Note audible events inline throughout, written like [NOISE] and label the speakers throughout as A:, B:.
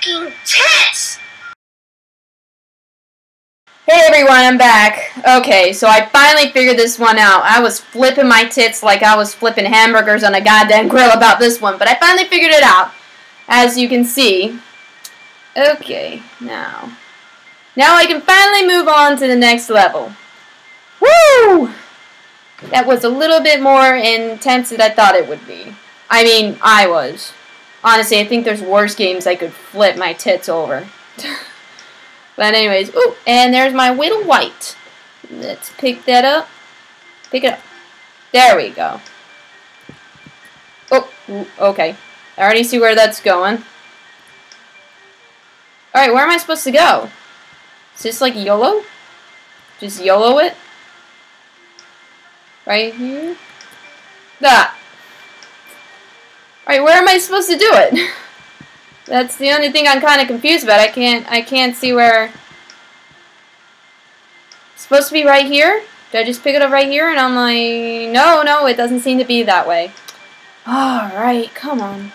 A: fucking!
B: Hey everyone, I'm back. Okay, so I finally figured this one out. I was flipping my tits like I was flipping hamburgers on a goddamn [LAUGHS] grill about this one, but I finally figured it out, as you can see. Okay, now. Now I can finally move on to the next level. Woo! That was a little bit more intense than I thought it would be. I mean, I was. Honestly, I think there's worse games I could flip my tits over. [LAUGHS] but anyways, ooh, and there's my Whittle White. Let's pick that up. Pick it up. There we go. Oh, okay. I already see where that's going. Alright, where am I supposed to go? Is this like YOLO? Just YOLO it? Right here? That. Alright, where am I supposed to do it? That's the only thing I'm kind of confused about. I can't, I can't see where... It's supposed to be right here? Did I just pick it up right here? And I'm like, no, no, it doesn't seem to be that way. Alright, come on.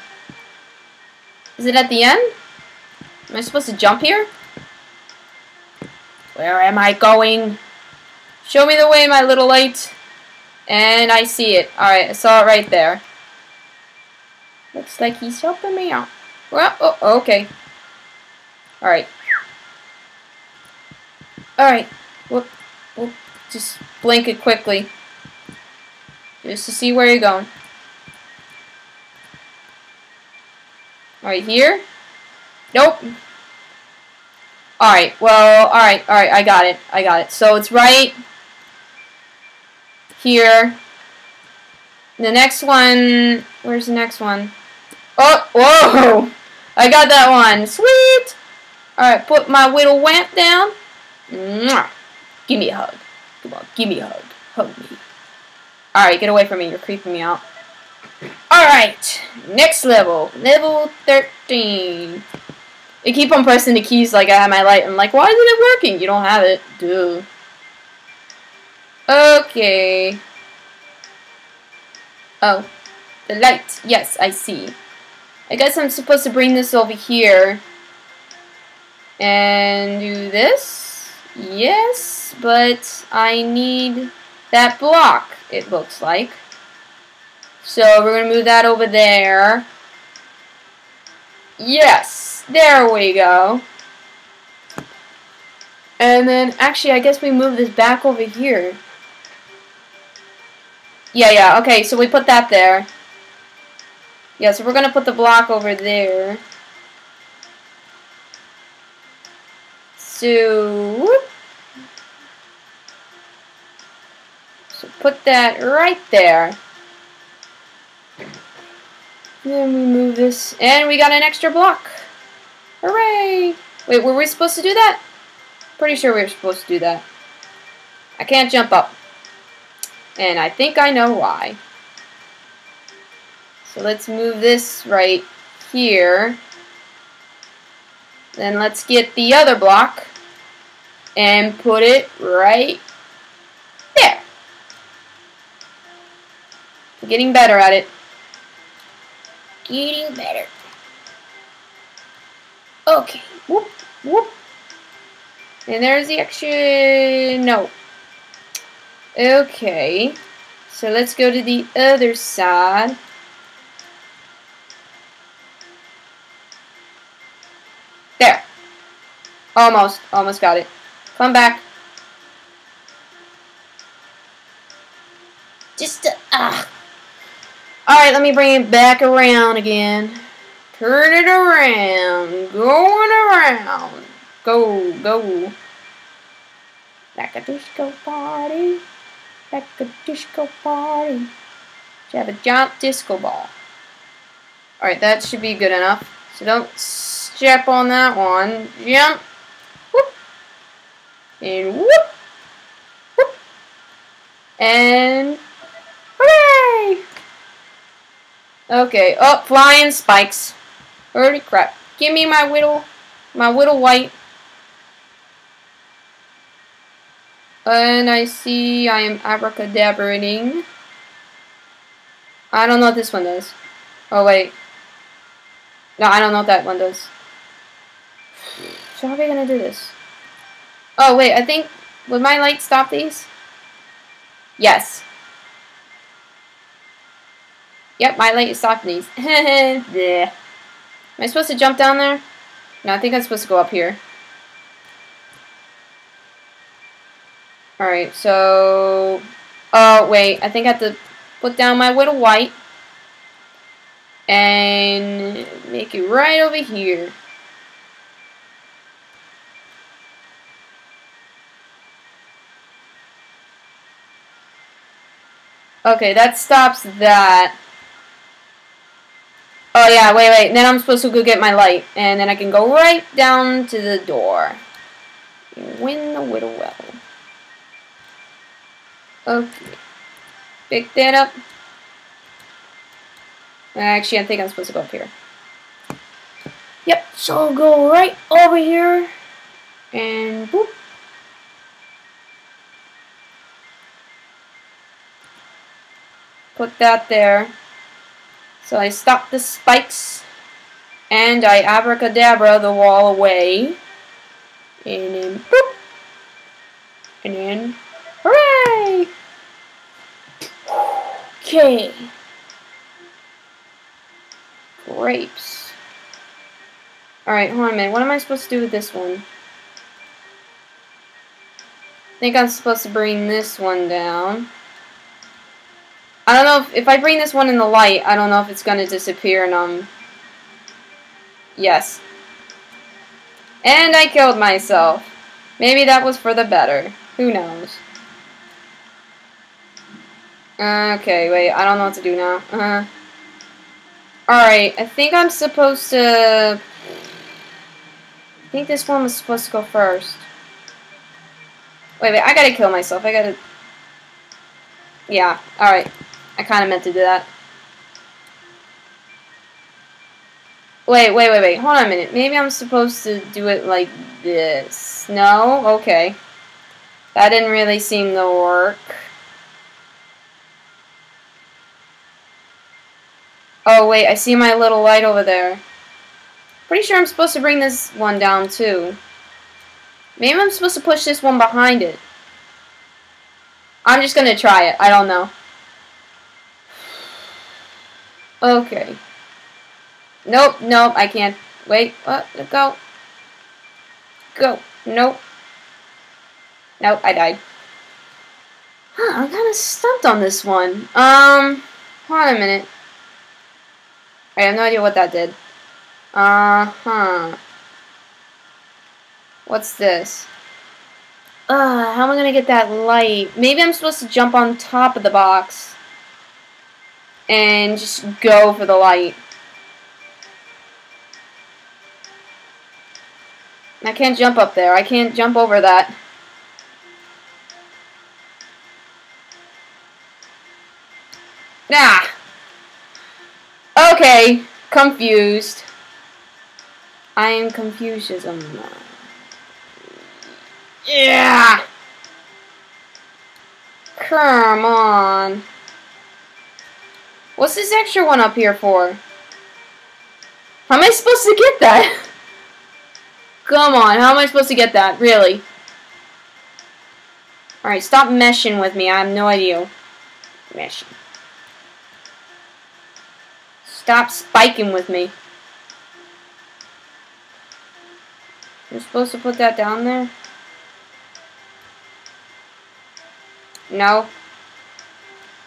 B: Is it at the end? Am I supposed to jump here? Where am I going? Show me the way, my little light. And I see it. Alright, I saw it right there. Looks like he's helping me out. Well, oh, oh okay. Alright. Alright. Whoop, whoop. Just blink it quickly. Just to see where you're going. Alright, here? Nope. Alright, well, alright, alright, I got it. I got it. So it's right here. The next one, where's the next one? Oh, whoa! I got that one. Sweet! Alright, put my little wamp down. Mwah. Give me a hug. Come on, give me a hug. Hug me. Alright, get away from me. You're creeping me out. Alright, next level. Level 13. I keep on pressing the keys like I have my light. I'm like, why isn't it working? You don't have it. Duh. Okay. Oh. The light. Yes, I see. I guess I'm supposed to bring this over here. And do this. Yes, but I need that block, it looks like. So we're going to move that over there. Yes, there we go. And then, actually, I guess we move this back over here. Yeah, yeah, okay, so we put that there. Yeah, so we're going to put the block over there. So, so put that right there. Then we move this, and we got an extra block. Hooray! Wait, were we supposed to do that? Pretty sure we were supposed to do that. I can't jump up. And I think I know why. So let's move this right here. Then let's get the other block and put it right there. getting better at it. Getting better. Okay. Whoop, whoop. And there's the extra... No. Okay. So let's go to the other side. Almost. Almost got it. Come back. Just, uh, ah. Alright, let me bring it back around again. Turn it around. Going around. Go, go. Like a disco party. Like a disco party. Have a giant disco ball. Alright, that should be good enough. So don't step on that one. Jump. And whoop. Whoop. And hooray! Okay. Oh, flying spikes. Holy crap. Give me my whittle, my whittle white. And I see I am abracadabraing. I don't know what this one does. Oh, wait. No, I don't know what that one does. So how are we gonna do this? Oh, wait, I think... Would my light stop these? Yes. Yep, my light is stopping these. [LAUGHS] Am I supposed to jump down there? No, I think I'm supposed to go up here. Alright, so... Oh, wait. I think I have to put down my little white. And make it right over here. Okay, that stops that. Oh yeah, wait, wait. Then I'm supposed to go get my light. And then I can go right down to the door. Win the whittle well. Okay. Pick that up. Actually, I think I'm supposed to go up here. Yep, so I'll go right over here. And boop. Put that there. So I stop the spikes. And I abracadabra the wall away. And then boop. And then hooray! Okay. Grapes. Alright, hold on a minute. What am I supposed to do with this one? I think I'm supposed to bring this one down. I don't know if, if I bring this one in the light, I don't know if it's going to disappear and um... Yes. And I killed myself. Maybe that was for the better. Who knows? Okay, wait, I don't know what to do now. Uh -huh. Alright, I think I'm supposed to... I think this one was supposed to go first. Wait, wait, I gotta kill myself. I gotta... Yeah, alright. I kind of meant to do that. Wait, wait, wait, wait. Hold on a minute. Maybe I'm supposed to do it like this. No? Okay. That didn't really seem to work. Oh, wait. I see my little light over there. Pretty sure I'm supposed to bring this one down, too. Maybe I'm supposed to push this one behind it. I'm just going to try it. I don't know. Okay. Nope, nope, I can't. Wait, what? Go. Go. Nope. Nope, I died. Huh, I'm kind of stumped on this one. Um, hold on a minute. I have no idea what that did. Uh-huh. What's this? Uh, how am I going to get that light? Maybe I'm supposed to jump on top of the box and just go for the light. I can't jump up there. I can't jump over that. Ah! Okay, confused. I am Confucianism. Yeah! Come on. What's this extra one up here for? How am I supposed to get that? [LAUGHS] Come on, how am I supposed to get that? Really? Alright, stop meshing with me. I have no idea. Meshing. Stop spiking with me. You're supposed to put that down there? No.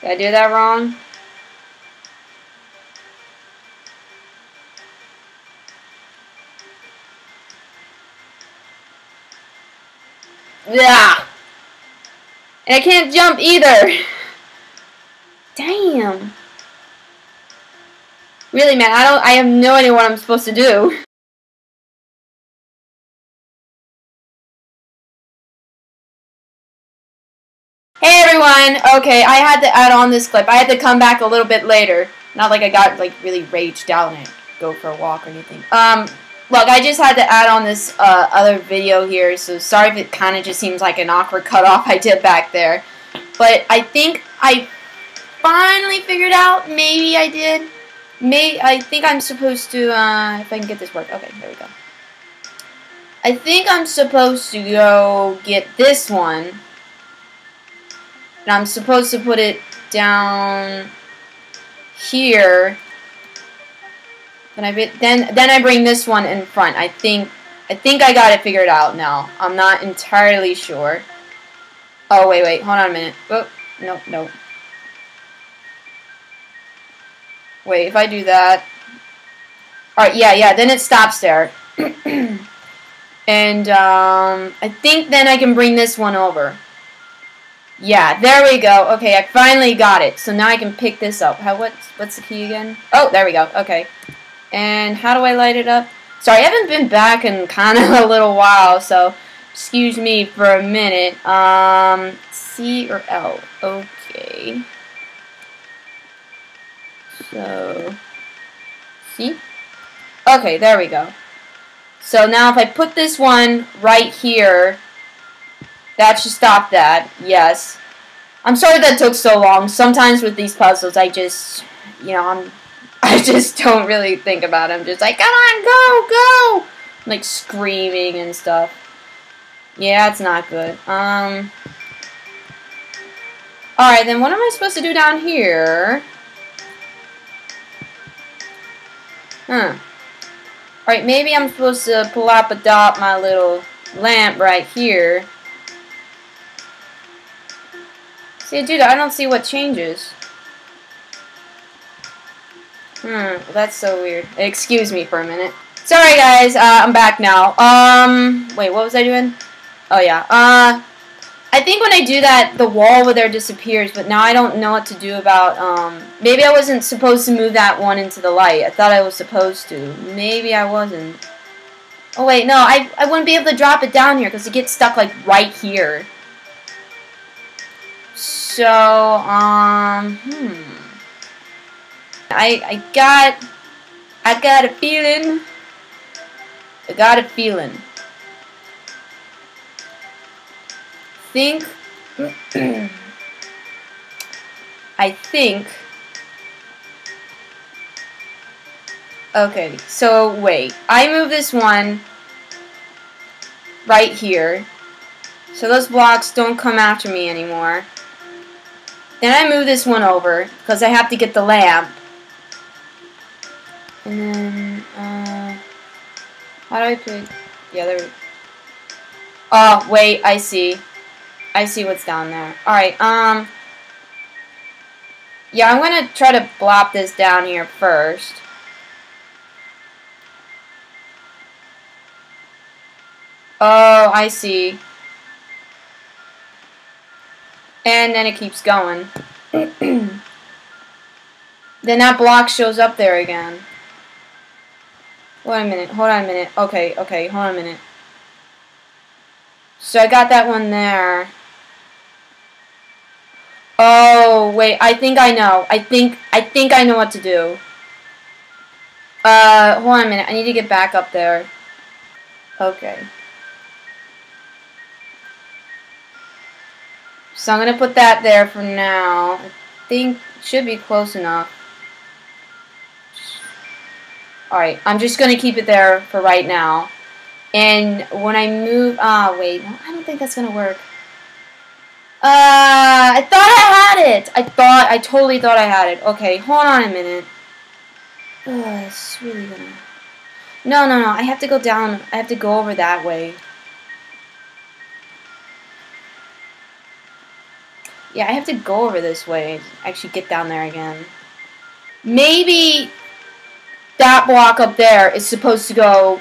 B: Did I do that wrong? Yeah. And I can't jump either. Damn. Really, man, I don't I have no idea what I'm supposed to do. Hey everyone! Okay, I had to add on this clip. I had to come back a little bit later. Not like I got like really raged out and go for a walk or anything. Um, Look, I just had to add on this uh, other video here, so sorry if it kind of just seems like an awkward cutoff I did back there. But I think I finally figured out, maybe I did. May I think I'm supposed to, uh, if I can get this work. Okay, there we go. I think I'm supposed to go get this one. And I'm supposed to put it down here. Then I then then I bring this one in front. I think I think I got it figured out now. I'm not entirely sure. Oh wait wait hold on a minute. Oh no no. Wait if I do that. All right yeah yeah then it stops there. [CLEARS THROAT] and um, I think then I can bring this one over. Yeah, there we go. Okay, I finally got it. So now I can pick this up. How what's what's the key again? Oh, there we go. Okay. And how do I light it up? Sorry, I haven't been back in kind of [LAUGHS] a little while, so excuse me for a minute. Um, C or L? Okay. So, C? Okay, there we go. So now if I put this one right here, that should stop that. Yes. I'm sorry that took so long. Sometimes with these puzzles, I just, you know, I'm, I just don't really think about it. I'm just like, come on, go, go! like screaming and stuff. Yeah, it's not good. Um. Alright, then what am I supposed to do down here? Huh. Alright, maybe I'm supposed to plop adopt my little lamp right here. See, dude, I don't see what changes. Hmm, that's so weird. Excuse me for a minute. Sorry, guys, uh, I'm back now. Um, wait, what was I doing? Oh, yeah. Uh, I think when I do that, the wall over there disappears, but now I don't know what to do about, um, maybe I wasn't supposed to move that one into the light. I thought I was supposed to. Maybe I wasn't. Oh, wait, no, I, I wouldn't be able to drop it down here because it gets stuck, like, right here. So, um, hmm. I, I got, I got a feeling, I got a feeling. think [CLEARS THROAT] I think Okay, so wait. I move this one right here. So those blocks don't come after me anymore. Then I move this one over because I have to get the lamp. How do I pick the other? Oh, wait, I see. I see what's down there. Alright, um... Yeah, I'm gonna try to blop this down here first. Oh, I see. And then it keeps going. [CLEARS THROAT] then that block shows up there again. Wait a minute, hold on a minute. Okay, okay, hold on a minute. So I got that one there. Oh, wait, I think I know. I think I think I know what to do. Uh, hold on a minute. I need to get back up there. Okay. So I'm going to put that there for now. I think should be close enough. Alright, I'm just going to keep it there for right now. And when I move... Ah, oh, wait. No, I don't think that's going to work. Uh, I thought I had it. I thought, I totally thought I had it. Okay, hold on a minute. Oh, it's really gonna... No, no, no, I have to go down. I have to go over that way. Yeah, I have to go over this way. Actually get down there again. Maybe that block up there is supposed to go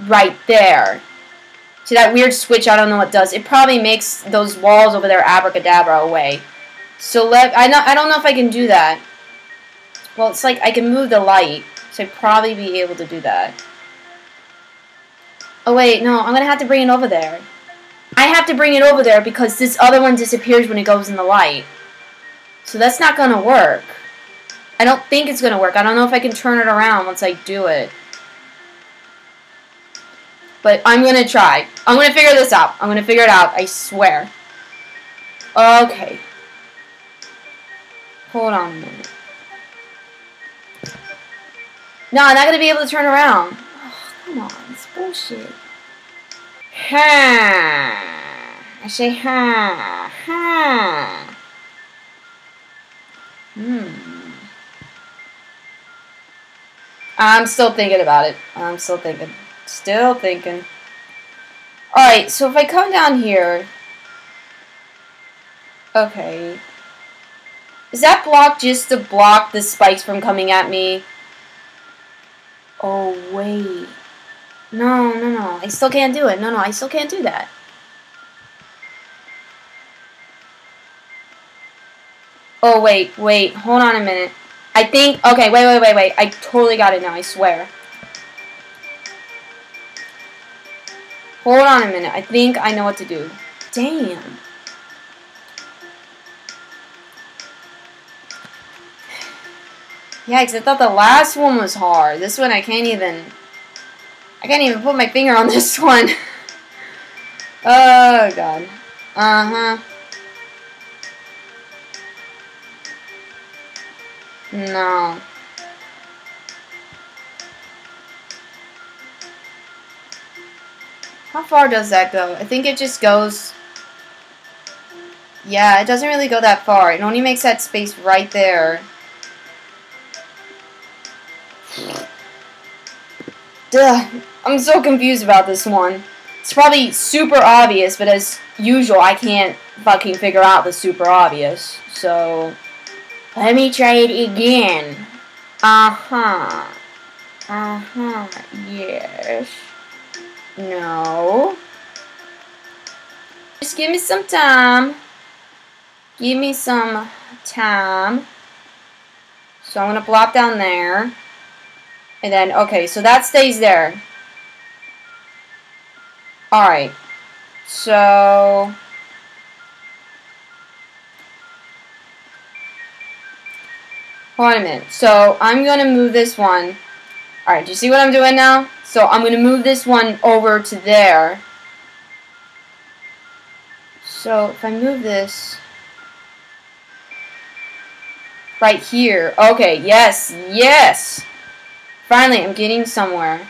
B: right there. See that weird switch, I don't know what does. It probably makes those walls over there abracadabra away. So let I I don't know if I can do that. Well, it's like I can move the light, so I'd probably be able to do that. Oh wait, no, I'm gonna have to bring it over there. I have to bring it over there because this other one disappears when it goes in the light. So that's not gonna work. I don't think it's gonna work. I don't know if I can turn it around once I do it. But I'm going to try. I'm going to figure this out. I'm going to figure it out. I swear. Okay. Hold on a minute. No, I'm not going to be able to turn around. Oh, come on. It's bullshit. ha. I say ha, ha. Hmm. I'm still thinking about it. I'm still thinking. Still thinking. Alright, so if I come down here... Okay. Is that block just to block the spikes from coming at me? Oh, wait. No, no, no. I still can't do it. No, no, I still can't do that. Oh, wait, wait. Hold on a minute. I think... Okay, wait, wait, wait, wait. I totally got it now, I swear. Hold on a minute. I think I know what to do. Damn. [SIGHS] Yeah, I thought the last one was hard. This one I can't even... I can't even put my finger on this [LAUGHS] one. oh, God. Uh-huh. No. How far does that go? I think it just goes... Yeah, it doesn't really go that far. It only makes that space right there. Duh. I'm so confused about this one. It's probably super obvious, but as usual, I can't fucking figure out the super obvious. So, let me try it again. Uh-huh. Uh-huh. Yes. No. Just give me some time. Give me some time. So I'm going to plop down there. And then, okay, so that stays there. Alright. So... Hold on a minute. So, I'm going to move this one. Alright, do you see what I'm doing now? So, I'm going to move this one over to there. So, if I move this right here. Okay, yes, yes. Finally, I'm getting somewhere.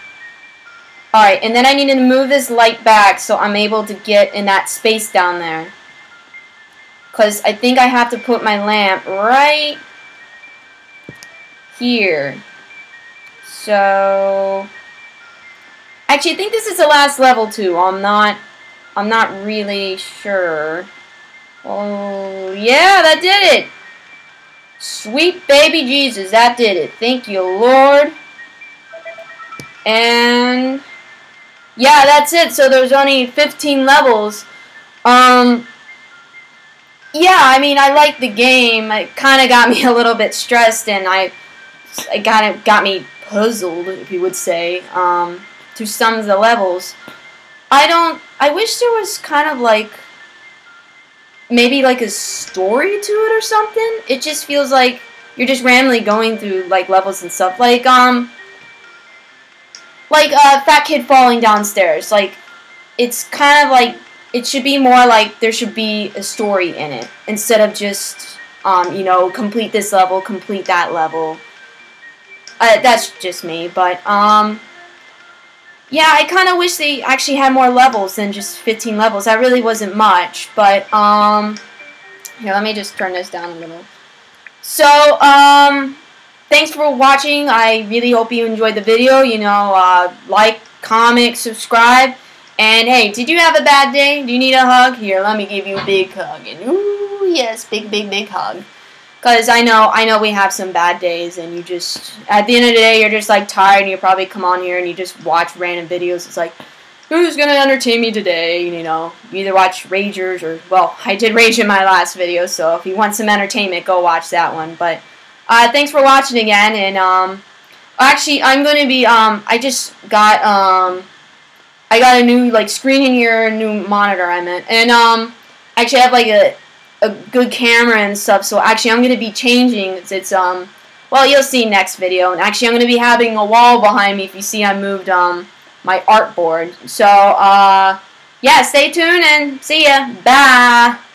B: Alright, and then I need to move this light back so I'm able to get in that space down there. Because I think I have to put my lamp right here. So... Actually, I think this is the last level too. I'm not... I'm not really sure. Oh, yeah, that did it! Sweet baby Jesus, that did it. Thank you, Lord. And yeah, that's it. So there's only 15 levels. Um, yeah, I mean, I like the game. It kind of got [LAUGHS] me a little bit stressed, and I, it kind of got me puzzled, if you would say, um, through some of the levels. I don't. I wish there was kind of like maybe like a story to it or something. It just feels like you're just randomly going through like levels and stuff. Like um like a uh, fat kid falling downstairs. Like it's kind of like it should be more like there should be a story in it instead of just um, you know complete this level, complete that level. Uh, that's just me, but um, yeah, I kind of wish they actually had more levels than just 15 levels. That really wasn't much, but um, here let me just turn this down a little. So um, thanks for watching. I really hope you enjoyed the video. You know, uh, like, comment, subscribe. And hey, did you have a bad day? Do you need a hug? Here, let me give you a big hug. And ooh, yes, big, big, big hug. Because I know, I know we have some bad days, and you just, at the end of the day, you're just like tired, and you probably come on here and you just watch random videos. It's like, who's gonna entertain me today? You know, you either watch Ragers or, well, I did Rage in my last video, so if you want some entertainment, go watch that one. But uh, thanks for watching again, and um, actually, I'm going to be, um, I just got, um, I got a new, like, screen in here, new monitor, I meant, and, um, actually I have, like, a, a good camera and stuff, so actually I'm going to be changing, it's, it's, um, well, you'll see next video, and actually I'm going to be having a wall behind me, if you see I moved, um, my artboard, so, uh, yeah, stay tuned, and see ya, bye!